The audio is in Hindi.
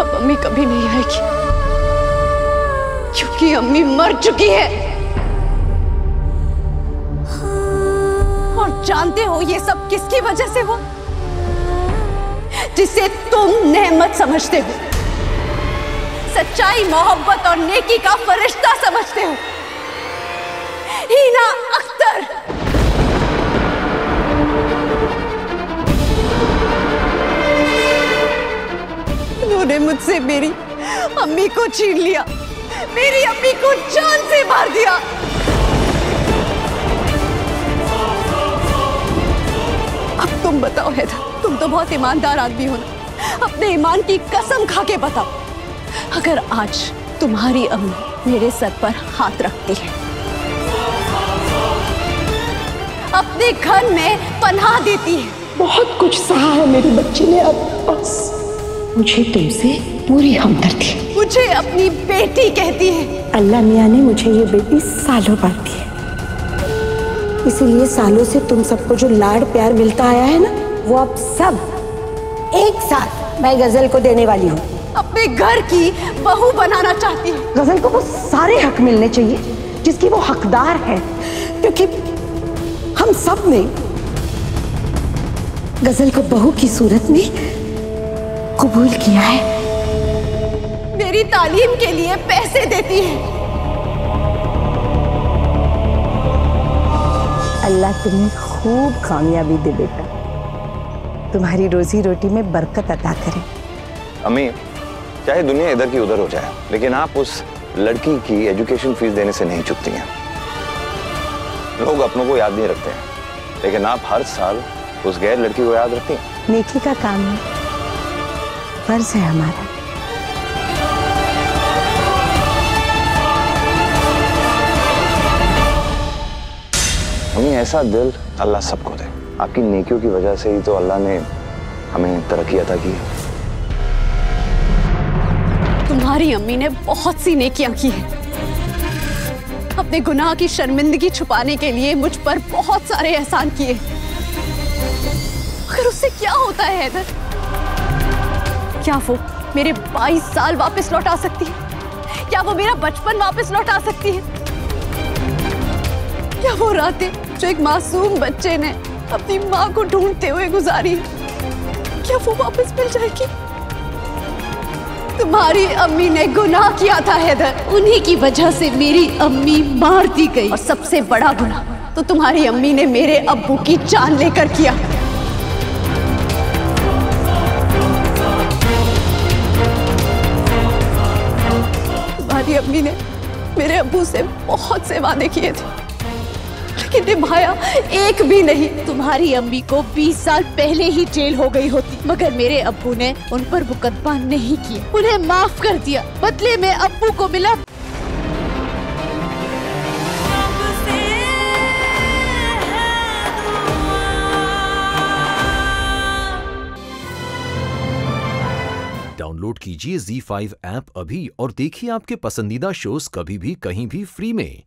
अब अम्मी कभी नहीं आएगी। क्योंकि अम्मी मर चुकी है। और जानते हो ये सब किसकी वजह से हुआ? जिसे तुम नेमत समझते हो। सच्चाई, मोहब्बत और नेकी का फरिश्ता समझते हो। उन्होंने मुझसे मेरी अम्मी को छीन लिया। मेरी अम्मी को जान से मार दिया। अब तुम बताओ, हैदर, तुम तो बहुत ईमानदार आदमी हो ना। अपने ईमान की कसम खा के बताओ। अगर आज तुम्हारी अम्मी मेरे सर पर हाथ रखती है, अपने घर में पनाह देती है। बहुत कुछ सहा है मेरी बच्ची ने अब, बस। मुझे तुमसे पूरी हमदर्दी मुझे अपनी बेटी कहती है। अल्लाह मियाँ ने मुझे ये बेटी सालों बाद दी है। इसीलिए सालों से तुम सबको जो लाड प्यार मिलता आया है ना वो अब सब एक साथ मैं गज़ल को देने वाली हूँ। अपने घर की बहू बनाना चाहती है। गज़ल को वो सारे हक मिलने चाहिए जिसकी वो हकदार है। क्योंकि हम सबने गज़ल को बहू की सूरत में कबूल किया है? मेरी तालीम के लिए पैसे देती है। अल्लाह तुम्हें खूब कामयाबी दे बेटा। तुम्हारी रोजी रोटी में बरकत अदा करे। अम्मी चाहे दुनिया इधर की उधर हो जाए लेकिन आप उस लड़की की एजुकेशन फ़ीस देने से नहीं चुकती हैं। लोग अपनों को याद नहीं रखते हैं लेकिन आप हर साल उस गैर लड़की को याद रखती हैं। नेकी का काम है। फ़र्ज़ है हमारा। हमें ऐसा दिल अल्लाह सबको दे। आपकी नेकियों की वजह से ही तो अल्लाह ने हमें तरक्की अता की है। तुम्हारी अम्मी ने बहुत सी नेकियाँ की हैं। अपने गुनाह की शर्मिंदगी छुपाने के लिए मुझ पर बहुत सारे एहसान किए। मगर उससे क्या होता है हैदर? क्या वो मेरे 22 साल वापस लौटा सकती है? क्या वो मेरा बचपन वापस लौटा सकती है? क्या वो रातें जो एक मासूम बच्चे ने अपनी माँ को ढूंढते हुए गुजारी है, क्या वो वापस मिल जाएगी? तुम्हारी अम्मी ने गुनाह किया था, हैदर। उन्हीं की वजह से मेरी अम्मी मार दी गई। और सबसे बड़ा गुनाह तो तुम्हारी अम्मी ने मेरे अब्बू की जान लेकर किया। तुम्हारी अम्मी ने मेरे अबू से बहुत से वादे किए थे। लेकिन निभाया एक भी नहीं। तुम्हारी अम्मी को 20 साल पहले ही जेल हो गई होती, मगर मेरे अबू ने उन पर मुकदमा नहीं किया। उन्हें माफ़ कर दिया। बदले में अबू को मिला डाउनलोड कीजिए Z5 ऐप अभी और देखिए आपके पसंदीदा शोज़ कभी भी कहीं भी फ्री में।